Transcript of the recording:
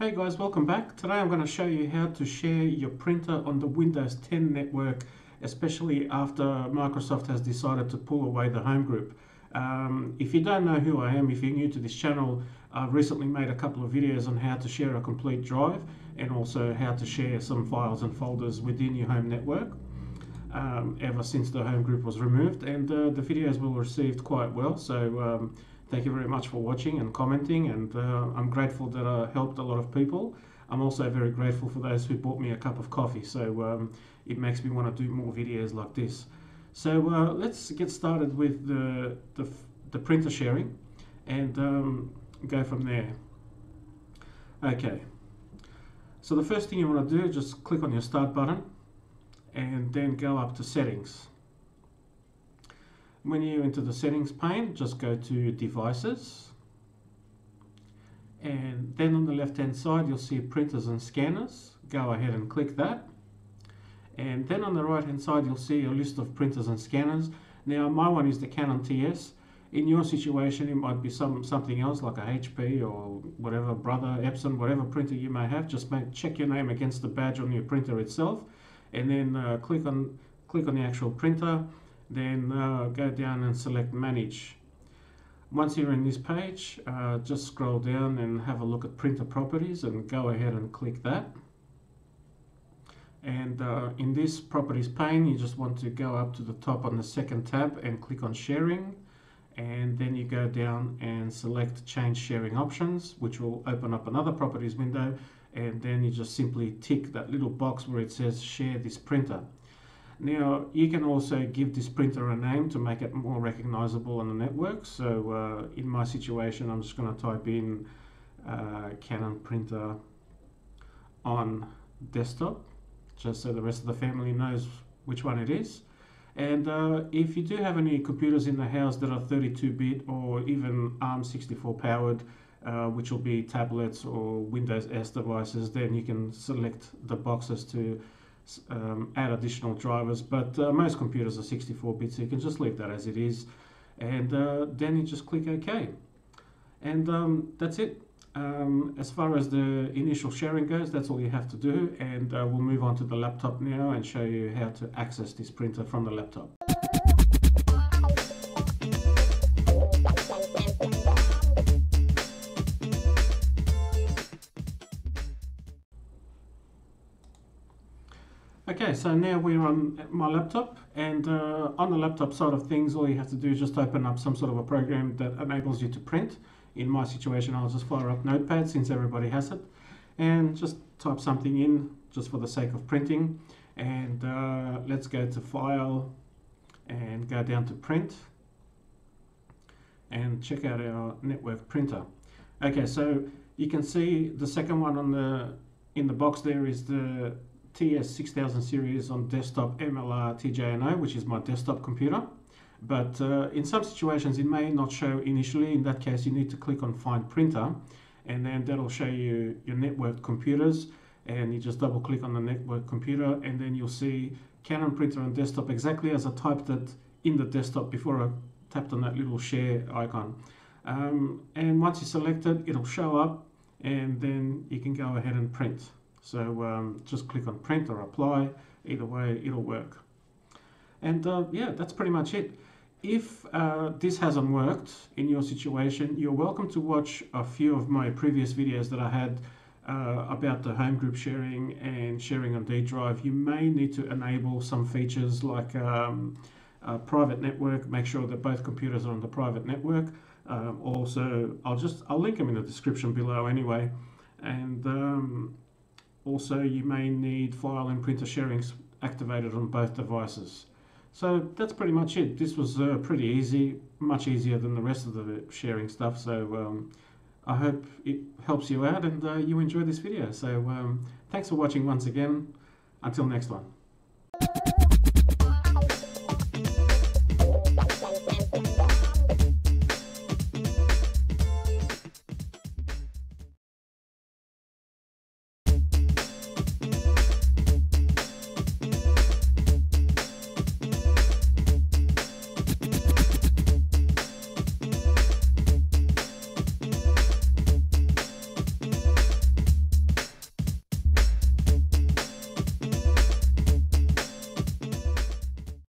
Hey guys, welcome back. Today I'm going to show you how to share your printer on the Windows 10 network, especially after Microsoft has decided to pull away the home group. Um, if you don't know who I am, if you're new to this channel, I've recently made a couple of videos on how to share a complete drive and also how to share some files and folders within your home network um, ever since the home group was removed and uh, the videos were received quite well so um, thank you very much for watching and commenting and uh, I'm grateful that I helped a lot of people. I'm also very grateful for those who bought me a cup of coffee so um, it makes me want to do more videos like this. So uh, let's get started with the, the, the printer sharing and um, go from there. Okay. So the first thing you want to do is just click on your start button and then go up to settings. When you enter the settings pane, just go to devices and then on the left hand side you'll see printers and scanners. Go ahead and click that and then on the right hand side you'll see a list of printers and scanners. Now my one is the Canon TS. In your situation it might be some something else like a HP or whatever Brother, Epson, whatever printer you may have. Just make, check your name against the badge on your printer itself and then uh, click on click on the actual printer then uh, go down and select manage. Once you're in this page uh, just scroll down and have a look at printer properties and go ahead and click that. And uh, in this properties pane you just want to go up to the top on the second tab and click on sharing. And then you go down and select change sharing options which will open up another properties window. And then you just simply tick that little box where it says share this printer. Now you can also give this printer a name to make it more recognizable on the network. So uh, in my situation I'm just going to type in uh, Canon printer on desktop just so the rest of the family knows which one it is. And uh, if you do have any computers in the house that are 32-bit or even ARM64 powered, uh, which will be tablets or Windows S devices, then you can select the boxes to um, add additional drivers. But uh, most computers are 64-bit, so you can just leave that as it is. And uh, then you just click OK. And um, that's it. Um, as far as the initial sharing goes, that's all you have to do. And uh, we'll move on to the laptop now and show you how to access this printer from the laptop. Okay, so now we're on my laptop and uh, on the laptop side of things, all you have to do is just open up some sort of a program that enables you to print. In my situation, I'll just fire up Notepad since everybody has it and just type something in just for the sake of printing. And uh, let's go to File and go down to Print and check out our network printer. Okay, so you can see the second one on the in the box there is the TS6000 series on desktop MLR TJNO, which is my desktop computer. But uh, in some situations, it may not show initially. In that case, you need to click on Find Printer, and then that'll show you your networked computers. And you just double click on the network computer, and then you'll see Canon printer on desktop exactly as I typed it in the desktop before I tapped on that little share icon. Um, and once you select it, it'll show up, and then you can go ahead and print. So um, just click on print or apply. Either way, it'll work. And uh, yeah, that's pretty much it. If uh, this hasn't worked in your situation, you're welcome to watch a few of my previous videos that I had uh, about the home group sharing and sharing on D drive. You may need to enable some features like um, private network, make sure that both computers are on the private network. Um, also, I'll just, I'll link them in the description below anyway. And um, also, you may need file and printer sharing activated on both devices. So that's pretty much it. This was uh, pretty easy, much easier than the rest of the sharing stuff. So um, I hope it helps you out and uh, you enjoy this video. So um, thanks for watching once again. Until next one.